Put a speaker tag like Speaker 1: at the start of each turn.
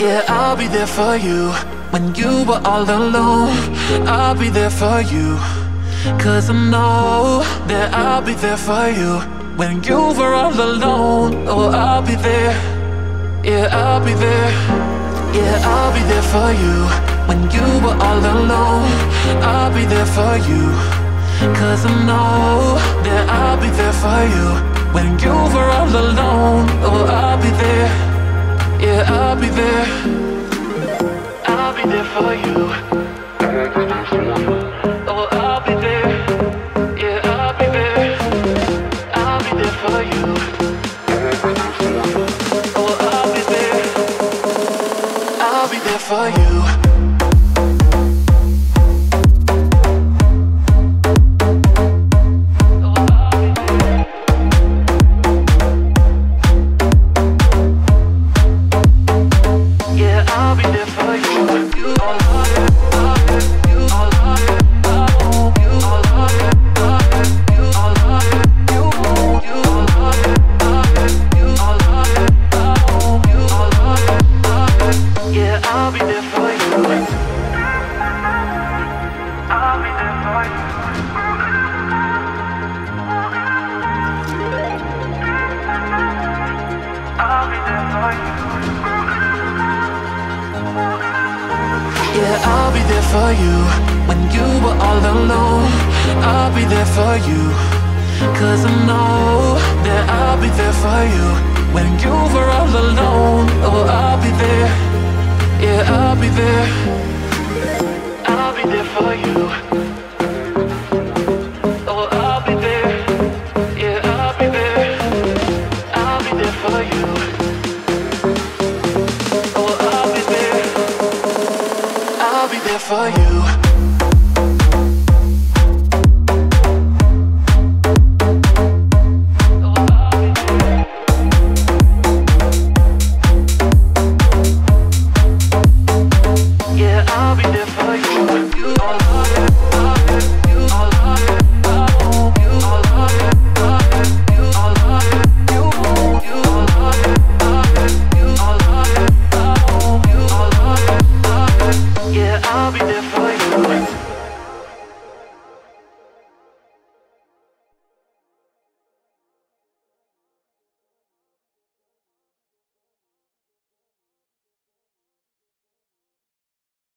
Speaker 1: Yeah, I'll be there for you when you were all alone. I'll be there for you. Cause I know that I'll be there for you when you were all alone. Oh, I'll be there. Yeah, I'll be there. Yeah, I'll be there for you when you were all alone. I'll be there for you. Cause I know that I'll be there for you when you were all alone. Oh, I'll be there. Yeah, I'll be there. I'll be there for you. Oh, I'll be there. Yeah, I'll be there. I'll be there for you. Oh, I'll be there. I'll be there for you. Yeah, I'll be there for you when you were all alone. I'll be there for you. Cause I know that I'll be there for you when you were all alone. Oh, I'll be there. Yeah, I'll be there. I'll be there for you. for you. Yeah, I'll be there for you.